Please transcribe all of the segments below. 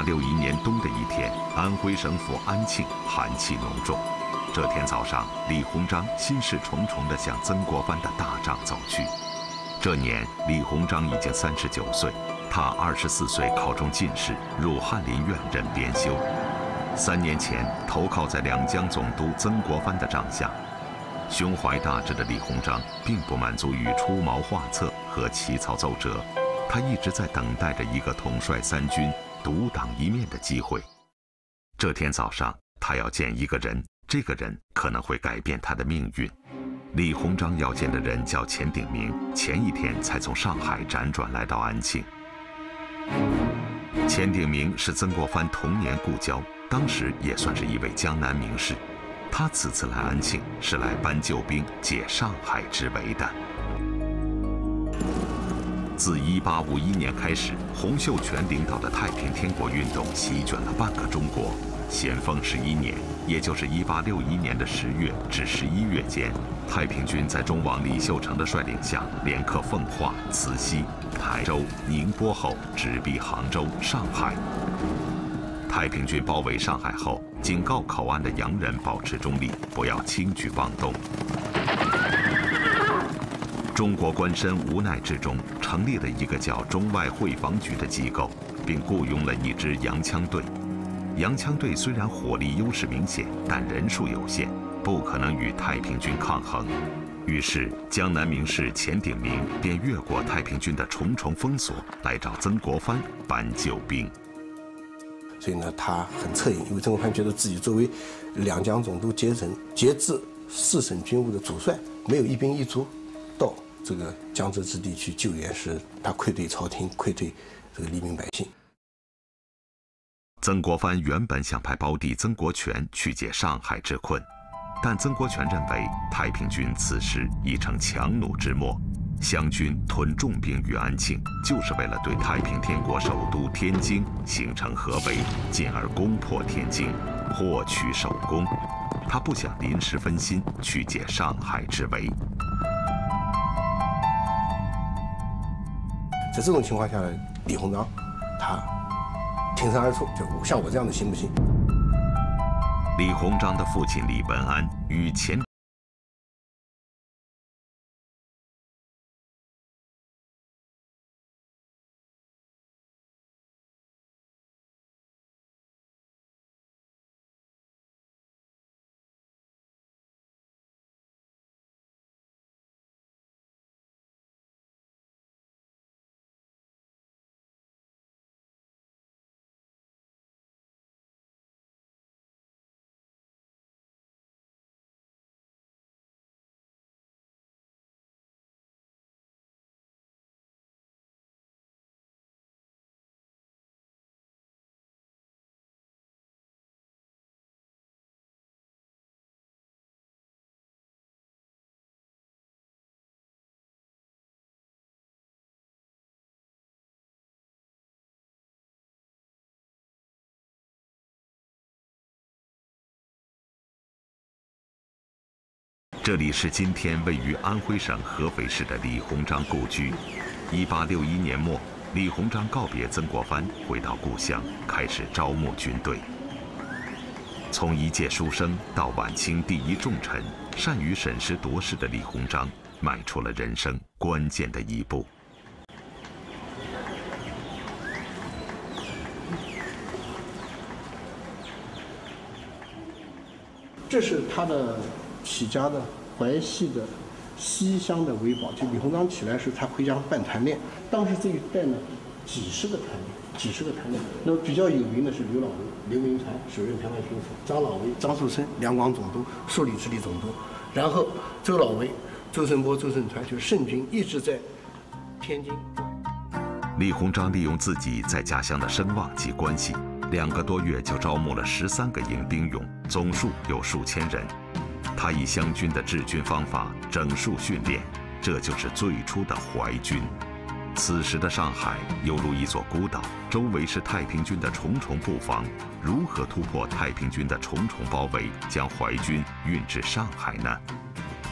一八六一年冬的一天，安徽省府安庆寒气浓重。这天早上，李鸿章心事重重地向曾国藩的大帐走去。这年，李鸿章已经三十九岁，他二十四岁考中进士，入翰林院任编修。三年前，投靠在两江总督曾国藩的帐下。胸怀大志的李鸿章并不满足于出谋划策和起草奏折，他一直在等待着一个统帅三军、独当一面的机会。这天早上，他要见一个人。这个人可能会改变他的命运。李鸿章要见的人叫钱鼎铭，前一天才从上海辗转来到安庆。钱鼎铭是曾国藩童年故交，当时也算是一位江南名士。他此次来安庆是来搬救兵、解上海之围的。自1851年开始，洪秀全领导的太平天国运动席卷了半个中国。咸丰十一年，也就是一八六一年的十月至十一月间，太平军在忠王李秀成的率领下，连克奉化、慈溪、台州、宁波后，直逼杭州、上海。太平军包围上海后，警告口岸的洋人保持中立，不要轻举妄动。中国官绅无奈之中，成立了一个叫中外会防局的机构，并雇佣了一支洋枪队。洋枪队虽然火力优势明显，但人数有限，不可能与太平军抗衡。于是，江南名士钱鼎铭便越过太平军的重重封锁，来找曾国藩搬救兵。所以呢，他很恻隐，因为曾国藩觉得自己作为两江总督节省节制四省军务的主帅，没有一兵一卒到这个江浙之地去救援，是他愧对朝廷，愧对这个黎民百姓。曾国藩原本想派胞弟曾国荃去解上海之困，但曾国荃认为太平军此时已成强弩之末，湘军屯重兵于安庆，就是为了对太平天国首都天津形成合围，进而攻破天津，获取首功。他不想临时分心去解上海之围。在这种情况下，李鸿章他。挺身而出，就像我这样的行不行？李鸿章的父亲李文安与前。这里是今天位于安徽省合肥市的李鸿章故居。一八六一年末，李鸿章告别曾国藩，回到故乡，开始招募军队。从一介书生到晚清第一重臣，善于审时度势的李鸿章，迈出了人生关键的一步。这是他的。起家的淮西的西乡的维保，就李鸿章起来时，他回家办团练。当时这一带呢，几十个团练，几十个团练。那么比较有名的是刘老维、刘铭传首任台湾巡抚，张老维、张树森两广总督、数理直隶总督。然后周老维、周盛波、周盛传就是盛军一直在天津。李鸿章利用自己在家乡的声望及关系，两个多月就招募了十三个营兵俑，总数有数千人。他以湘军的治军方法整数训练，这就是最初的淮军。此时的上海犹如一座孤岛，周围是太平军的重重布防。如何突破太平军的重重包围，将淮军运至上海呢？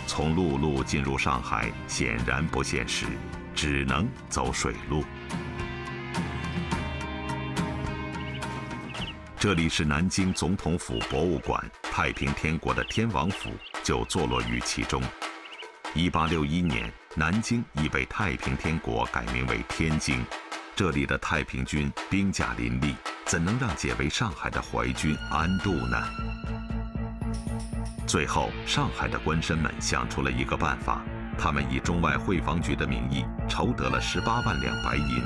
从陆路进入上海显然不现实，只能走水路。这里是南京总统府博物馆，太平天国的天王府就坐落于其中。一八六一年，南京已被太平天国改名为天津，这里的太平军兵甲林立，怎能让解围上海的淮军安度呢？最后，上海的官绅们想出了一个办法，他们以中外汇防局的名义筹得了十八万两白银，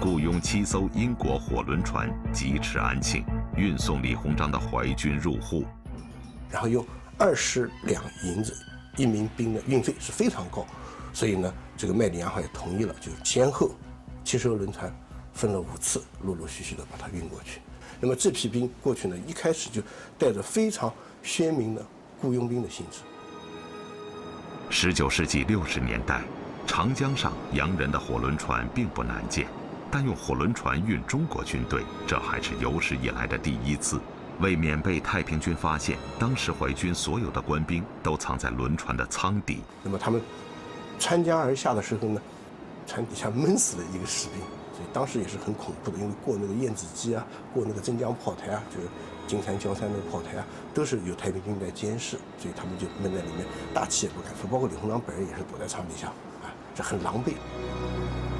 雇佣七艘英国火轮船疾驰安庆，运送李鸿章的淮军入沪，然后用二十两银子一名兵的运费是非常高，所以呢，这个麦迪洋号也同意了，就先后七艘轮船分了五次，陆陆续续的把它运过去。那么这批兵过去呢，一开始就带着非常鲜明的。雇佣兵的性质。十九世纪六十年代，长江上洋人的火轮船并不难见，但用火轮船运中国军队，这还是有史以来的第一次。为免被太平军发现，当时淮军所有的官兵都藏在轮船的舱底。那么他们穿江而下的时候呢，船底下闷死了一个士兵，所以当时也是很恐怖的，因为过那个燕子矶啊，过那个镇江炮台啊，就是。金山、焦山那个炮台啊，都是有太平军在监视，所以他们就闷在里面，大气也不敢出。包括李鸿章本人也是躲在舱底下，啊，这很狼狈。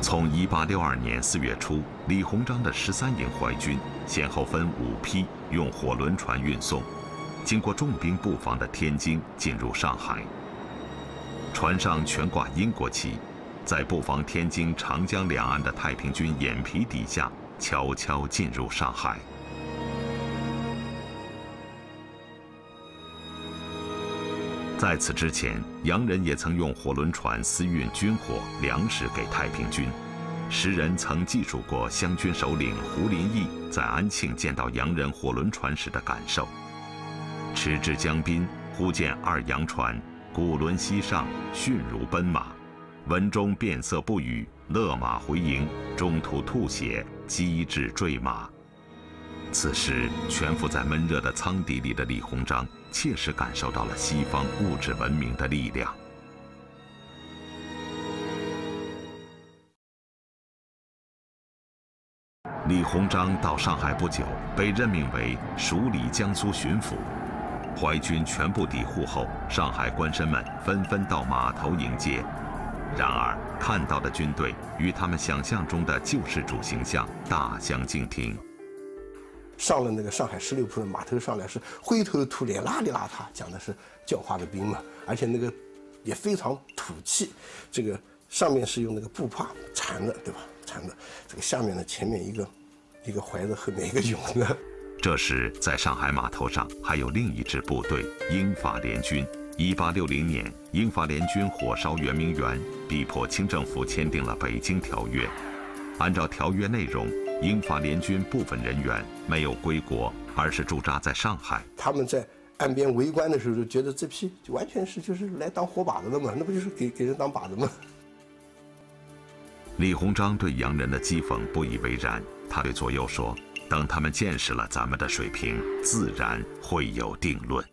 从1862年4月初，李鸿章的十三营淮军先后分五批用火轮船运送，经过重兵布防的天津进入上海。船上全挂英国旗，在布防天津、长江两岸的太平军眼皮底下，悄悄进入上海。在此之前，洋人也曾用火轮船私运军火、粮食给太平军。时人曾记述过湘军首领胡林翼在安庆见到洋人火轮船时的感受：驰至江滨，忽见二洋船，鼓轮西上，迅如奔马。文中变色不语，勒马回营，中途吐血，机智坠马。此时，蜷伏在闷热的舱底里的李鸿章。切实感受到了西方物质文明的力量。李鸿章到上海不久，被任命为署理江苏巡抚。淮军全部抵沪后，上海官绅们纷纷到码头迎接。然而，看到的军队与他们想象中的救世主形象大相径庭。上了那个上海十六铺的码头上来是灰头土脸、邋里邋遢，讲的是教化的兵嘛，而且那个也非常土气。这个上面是用那个布帕缠的，对吧？缠的。这个下面呢，前面一个一个怀着，后面一个拥的。这时，在上海码头上还有另一支部队——英法联军。一八六零年，英法联军火烧圆明园，逼迫清政府签订了《北京条约》。按照条约内容。英法联军部分人员没有归国，而是驻扎在上海。他们在岸边围观的时候，就觉得这批就完全是就是来当活靶子的嘛，那不就是给给人当靶子吗？李鸿章对洋人的讥讽不以为然，他对左右说：“等他们见识了咱们的水平，自然会有定论。”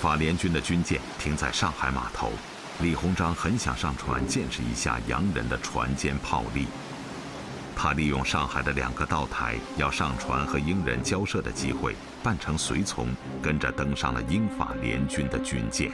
法联军的军舰停在上海码头，李鸿章很想上船见识一下洋人的船坚炮利。他利用上海的两个道台要上船和英人交涉的机会，扮成随从，跟着登上了英法联军的军舰。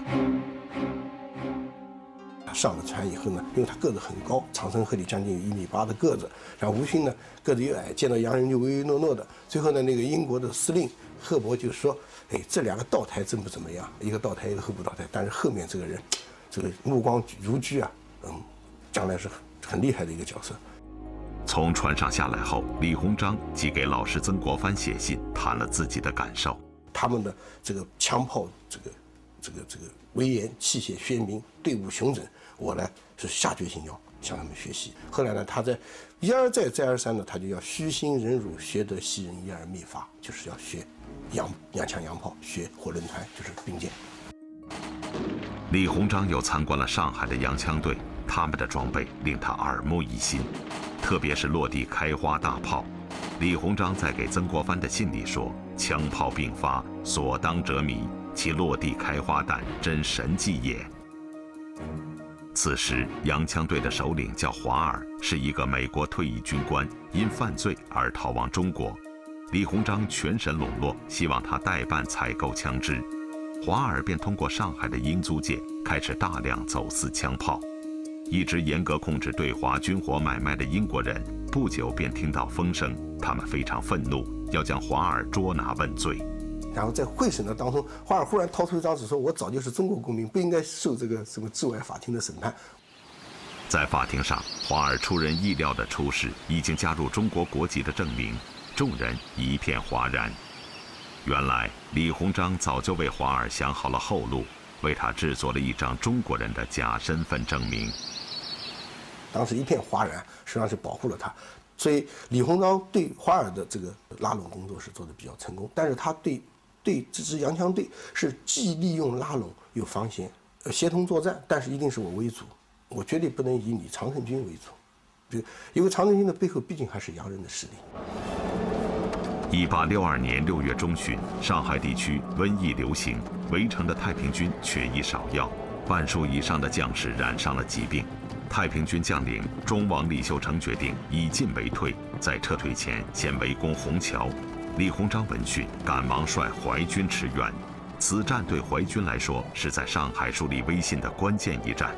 上了船以后呢，因为他个子很高，长城河里将近有一米八的个子，然后吴勋呢个子又矮，见到洋人就唯唯诺诺的。最后呢，那个英国的司令赫伯就说。哎，这两个道台真不怎么样，一个道台，一个候补道台。但是后面这个人，这个目光如炬啊，嗯，将来是很很厉害的一个角色。从船上下来后，李鸿章即给老师曾国藩写信，谈了自己的感受。他们的这个枪炮，这个这个这个威严，器械鲜明，队伍雄整，我呢是下决心要向他们学习。后来呢，他在一而再再而三的，他就要虚心忍辱，学得西人一二秘法，就是要学洋洋枪洋炮，学火轮团，就是兵舰。李鸿章又参观了上海的洋枪队，他们的装备令他耳目一新。特别是落地开花大炮，李鸿章在给曾国藩的信里说：“枪炮并发，所当者靡，其落地开花弹真神迹也。”此时，洋枪队的首领叫华尔，是一个美国退役军官，因犯罪而逃往中国。李鸿章全神笼络，希望他代办采购枪支。华尔便通过上海的英租界开始大量走私枪炮。一直严格控制对华军火买卖的英国人，不久便听到风声，他们非常愤怒，要将华尔捉拿问罪。然后在会审的当中，华尔忽然掏出一张纸，说：“我早就是中国公民，不应该受这个什么治外法庭的审判。”在法庭上，华尔出人意料地出示已经加入中国国籍的证明，众人一片哗然。原来李鸿章早就为华尔想好了后路，为他制作了一张中国人的假身份证明。当时一片哗然，实际上是保护了他，所以李鸿章对华尔的这个拉拢工作是做的比较成功。但是他对对这支洋枪队是既利用拉拢又防闲，呃，协同作战，但是一定是我为主，我绝对不能以你常胜军为主，比因为常胜军的背后毕竟还是洋人的势力。一八六二年六月中旬，上海地区瘟疫流行，围城的太平军缺医少药，半数以上的将士染上了疾病。太平军将领忠王李秀成决定以进为退，在撤退前先围攻虹桥。李鸿章闻讯，赶忙率淮军驰援。此战对淮军来说是在上海树立威信的关键一战。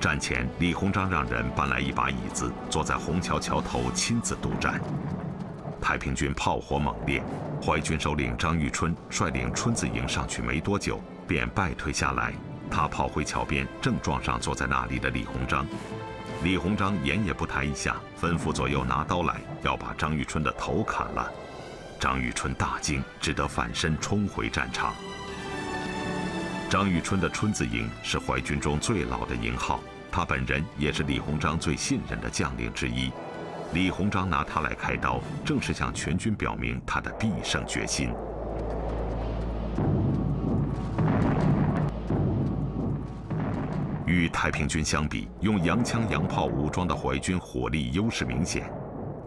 战前，李鸿章让人搬来一把椅子，坐在虹桥桥头亲自督战。太平军炮火猛烈，淮军首领张玉春率领春字营上去没多久，便败退下来。他跑回桥边，正撞上坐在那里的李鸿章。李鸿章眼也不抬一下，吩咐左右拿刀来，要把张玉春的头砍了。张玉春大惊，只得反身冲回战场。张玉春的春字营是淮军中最老的营号，他本人也是李鸿章最信任的将领之一。李鸿章拿他来开刀，正是向全军表明他的必胜决心。与太平军相比，用洋枪洋炮武装的淮军火力优势明显。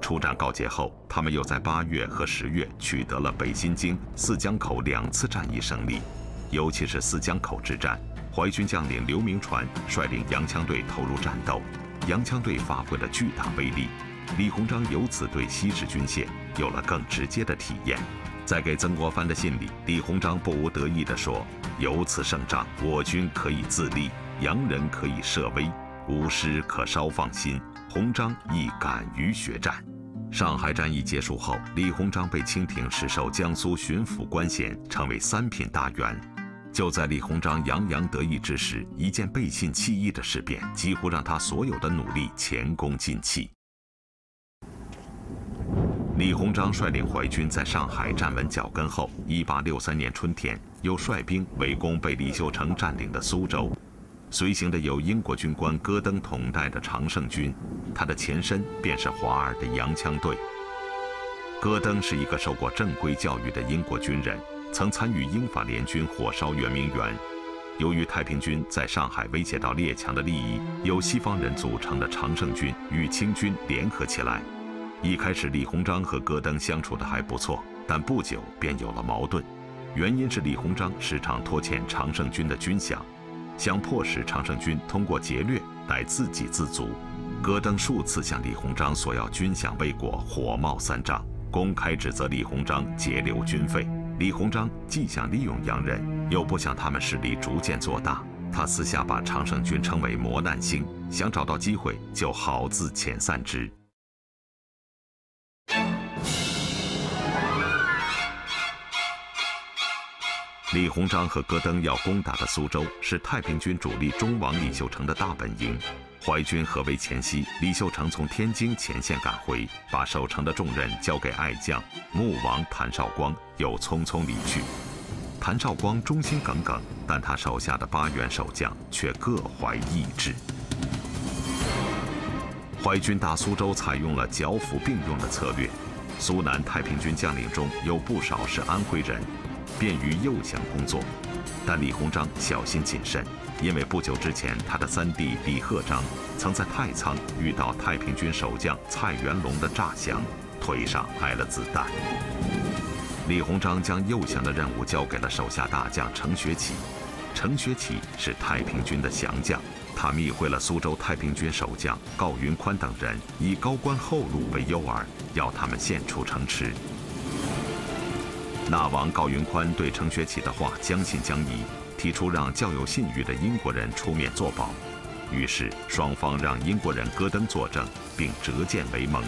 出战告捷后，他们又在八月和十月取得了北新泾、四江口两次战役胜利。尤其是四江口之战，淮军将领刘铭传率领洋枪队投入战斗，洋枪队发挥了巨大威力。李鸿章由此对西式军械有了更直接的体验。在给曾国藩的信里，李鸿章不无得意地说：“由此胜仗，我军可以自立。”洋人可以设威，吾师可稍放心。鸿章亦敢于决战。上海战役结束后，李鸿章被清廷授授江苏巡抚官衔，成为三品大员。就在李鸿章洋洋得意之时，一件背信弃义的事变，几乎让他所有的努力前功尽弃。李鸿章率领淮军在上海站稳脚跟后，1863年春天，又率兵围攻被李秀成占领的苏州。随行的有英国军官戈登统带的常胜军，他的前身便是华尔的洋枪队。戈登是一个受过正规教育的英国军人，曾参与英法联军火烧圆明园。由于太平军在上海威胁到列强的利益，由西方人组成的常胜军与清军联合起来。一开始，李鸿章和戈登相处的还不错，但不久便有了矛盾，原因是李鸿章时常拖欠常胜军的军饷。想迫使常胜军通过劫掠来自给自足，戈登数次向李鸿章索要军饷未果，火冒三丈，公开指责李鸿章截留军费。李鸿章既想利用洋人，又不想他们势力逐渐做大，他私下把常胜军称为“磨难星”，想找到机会就好自遣散之。李鸿章和戈登要攻打的苏州是太平军主力忠王李秀成的大本营。淮军合围前夕，李秀成从天津前线赶回，把守城的重任交给爱将穆王谭绍光，又匆匆离去。谭绍光忠心耿耿，但他手下的八员守将却各怀异志。淮军打苏州采用了剿抚并用的策略，苏南太平军将领中有不少是安徽人，便于诱降工作。但李鸿章小心谨慎。因为不久之前，他的三弟李鹤章曾在太仓遇到太平军守将蔡元龙的诈降，腿上挨了子弹。李鸿章将诱降的任务交给了手下大将程学启。程学启是太平军的降将，他密会了苏州太平军守将郜云宽等人，以高官厚禄为诱饵，要他们献出城池。那王高云宽对程学启的话将信将疑。提出让较有信誉的英国人出面作保，于是双方让英国人戈登作证，并折剑为盟。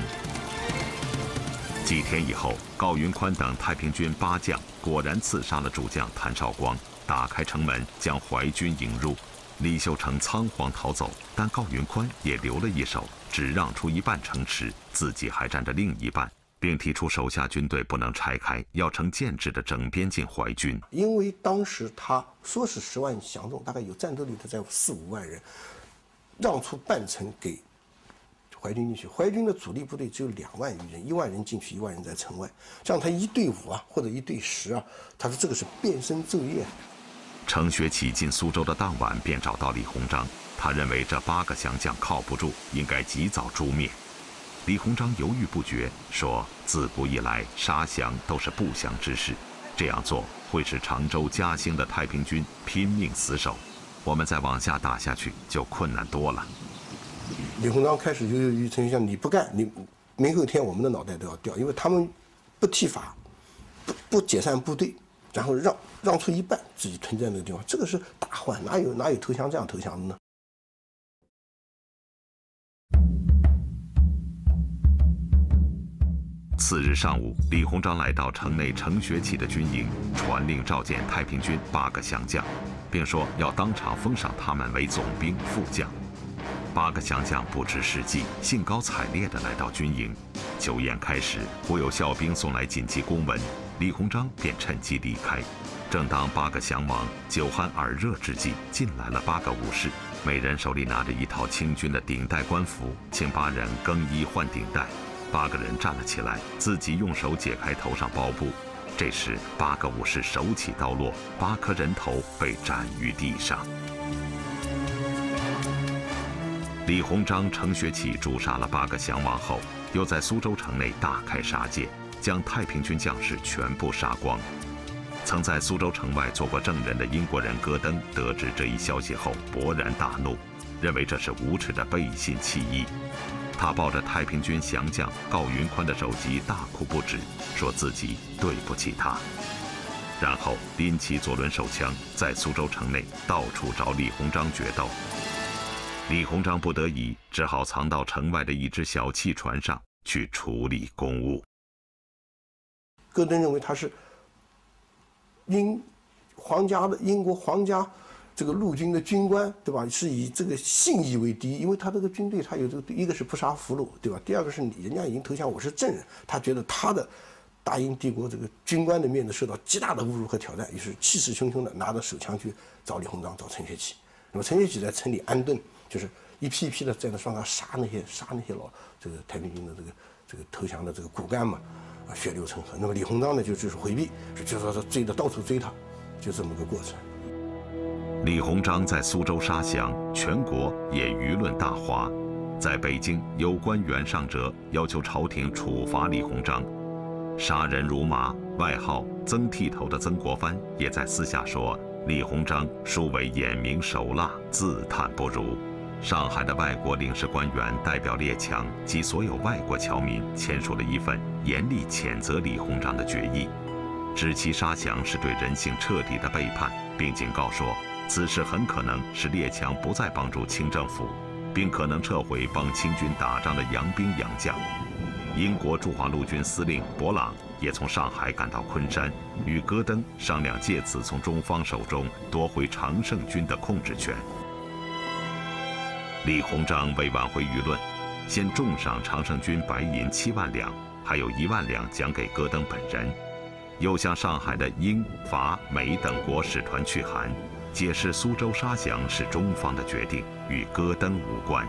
几天以后，高云宽等太平军八将果然刺杀了主将谭绍光，打开城门将淮军引入。李秀成仓皇逃走，但高云宽也留了一手，只让出一半城池，自己还占着另一半。并提出手下军队不能拆开，要成建制的整编进淮军。因为当时他说是十万降众，大概有战斗力的在四五万人，让出半城给淮军进去。淮军的主力部队只有两万余人，一万人进去，一万人在城外。这样他一对五啊，或者一对十啊，他说这个是变身昼夜。程学启进苏州的当晚便找到李鸿章，他认为这八个降将靠不住，应该及早诛灭。李鸿章犹豫不决，说：“自古以来，杀降都是不祥之事，这样做会使常州、嘉兴的太平军拼命死守，我们再往下打下去就困难多了。”李鸿章开始犹犹豫豫，陈学你不干，你明后天我们的脑袋都要掉，因为他们不剃发，不不解散部队，然后让让出一半自己屯在那个地方，这个是大患，哪有哪有投降这样投降的呢？”次日上午，李鸿章来到城内程学启的军营，传令召见太平军八个降将，并说要当场封赏他们为总兵、副将。八个降将不知时机，兴高采烈地来到军营。酒宴开始，忽有校兵送来紧急公文，李鸿章便趁机离开。正当八个降王酒酣耳热之际，进来了八个武士，每人手里拿着一套清军的顶戴官服，请八人更衣换顶戴。八个人站了起来，自己用手解开头上包布。这时，八个武士手起刀落，八颗人头被斩于地上。李鸿章、程学启诛杀了八个降王后，又在苏州城内大开杀戒，将太平军将士全部杀光。曾在苏州城外做过证人的英国人戈登得知这一消息后，勃然大怒，认为这是无耻的背信弃义。他抱着太平军降将郜云宽的首级大哭不止，说自己对不起他，然后拎起左轮手枪，在苏州城内到处找李鸿章决斗。李鸿章不得已，只好藏到城外的一只小汽船上去处理公务。戈登认为他是英皇家的英国皇家。这个陆军的军官，对吧？是以这个信义为第一，因为他这个军队，他有这个，一个是不杀俘虏，对吧？第二个是你人家已经投降，我是证人，他觉得他的大英帝国这个军官的面子受到极大的侮辱和挑战，于是气势汹汹的拿着手枪去找李鸿章，找陈学启。那么陈学启在城里安顿，就是一批一批的在那上他杀那些杀那些老这个太平军的这个这个投降的这个骨干嘛，啊，血流成河。那么李鸿章呢，就就是回避，就说他追的到处追他，就这么个过程。李鸿章在苏州杀降，全国也舆论大哗。在北京，有官员上折，要求朝廷处罚李鸿章。杀人如麻，外号“曾剃头”的曾国藩也在私下说：“李鸿章殊为眼明手辣，自叹不如。”上海的外国领事官员代表列强及所有外国侨民签署了一份严厉谴责李鸿章的决议，指其杀降是对人性彻底的背叛，并警告说。此事很可能使列强不再帮助清政府，并可能撤回帮清军打仗的洋兵洋将。英国驻华陆军司令勃朗也从上海赶到昆山，与戈登商量借此从中方手中夺回常胜军的控制权。李鸿章为挽回舆论，先重赏常胜军白银七万两，还有一万两奖给戈登本人，又向上海的英、法、美等国使团去函。解释苏州杀降是中方的决定，与戈登无关。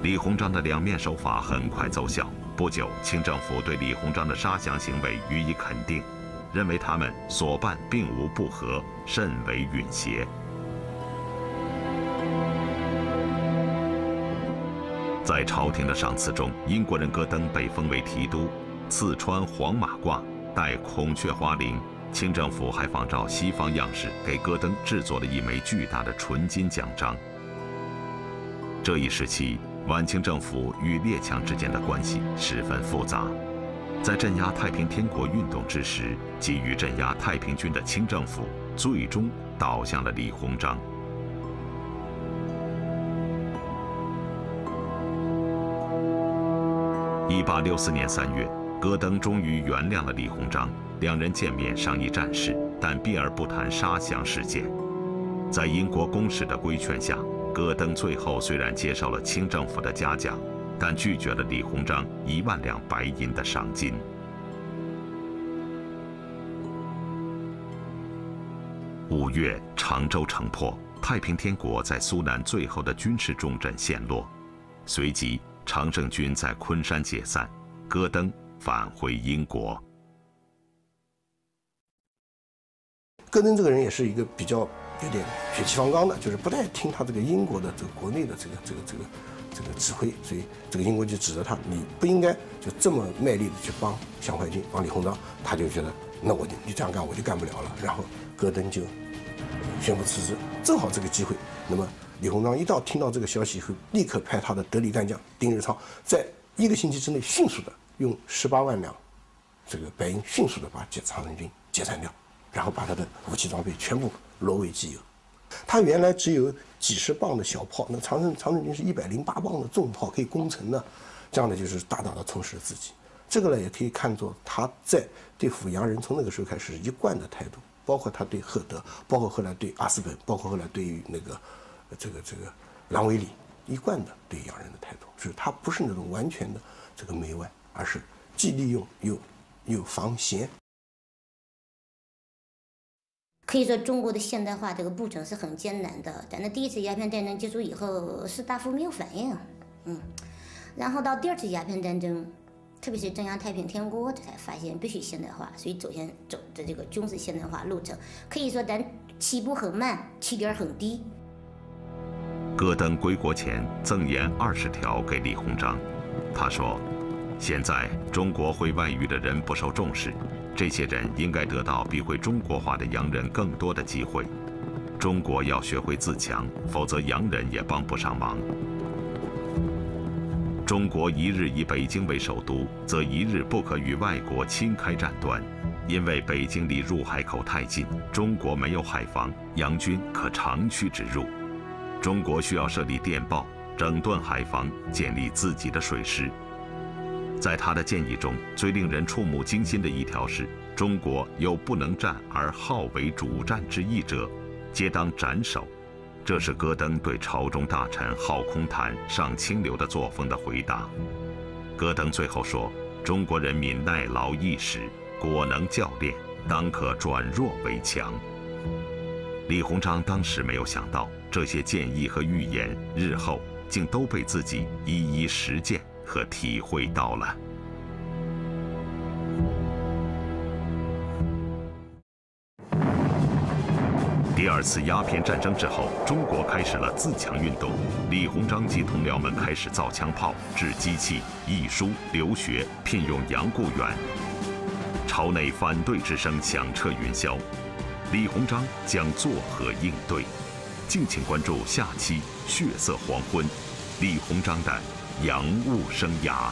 李鸿章的两面手法很快奏效，不久，清政府对李鸿章的杀降行为予以肯定，认为他们所办并无不合，甚为允协。在朝廷的赏赐中，英国人戈登被封为提督，赐穿黄马褂，戴孔雀花翎。清政府还仿照西方样式，给戈登制作了一枚巨大的纯金奖章。这一时期，晚清政府与列强之间的关系十分复杂。在镇压太平天国运动之时，急于镇压太平军的清政府最终倒向了李鸿章。一八六四年三月，戈登终于原谅了李鸿章。两人见面商议战事，但避而不谈杀降事件。在英国公使的规劝下，戈登最后虽然接受了清政府的嘉奖，但拒绝了李鸿章一万两白银的赏金。五月，常州城破，太平天国在苏南最后的军事重镇陷落，随即常胜军在昆山解散，戈登返回英国。戈登这个人也是一个比较有点血气方刚的，就是不太听他这个英国的这个国内的这个这个这个这个指挥，所以这个英国就指责他，你不应该就这么卖力的去帮向怀军，帮李鸿章，他就觉得那我就你这样干我就干不了了，然后戈登就宣布辞职。正好这个机会，那么李鸿章一到听到这个消息以后，立刻派他的得力干将丁日昌，在一个星期之内迅速的用十八万两这个白银迅速的把解长城军解散掉。然后把他的武器装备全部挪为己有。他原来只有几十磅的小炮，那长城长城军是一百零八磅的重炮可以攻城的，这样的就是大大的充实了自己。这个呢也可以看作他在对付洋人从那个时候开始一贯的态度，包括他对赫德，包括后来对阿斯本，包括后来对于那个这个这个郎威里一贯的对洋人的态度，就是他不是那种完全的这个媚外，而是既利用又又防闲。可以说，中国的现代化这个步程是很艰难的。咱那第一次鸦片战争结束以后，士大夫没有反应，嗯，然后到第二次鸦片战争，特别是镇压太平天国，这才发现必须现代化，所以走向走的这个军事现代化路程，可以说咱起步很慢，起点很低。戈登归国前赠言二十条给李鸿章，他说：“现在中国会外语的人不受重视。”这些人应该得到比会中国话的洋人更多的机会。中国要学会自强，否则洋人也帮不上忙。中国一日以北京为首都，则一日不可与外国轻开战端，因为北京离入海口太近，中国没有海防，洋军可长驱直入。中国需要设立电报，整顿海防，建立自己的水师。在他的建议中，最令人触目惊心的一条是：中国有不能战而好为主战之意者，皆当斩首。这是戈登对朝中大臣好空谈、上清流的作风的回答。戈登最后说：“中国人民耐劳易食，果能教练，当可转弱为强。”李鸿章当时没有想到，这些建议和预言日后竟都被自己一一实践。可体会到了。第二次鸦片战争之后，中国开始了自强运动。李鸿章及同僚们开始造枪炮、制机器、译书、留学、聘用洋雇员。朝内反对之声响彻云霄。李鸿章将作何应对？敬请关注下期《血色黄昏》，李鸿章的。洋务生涯。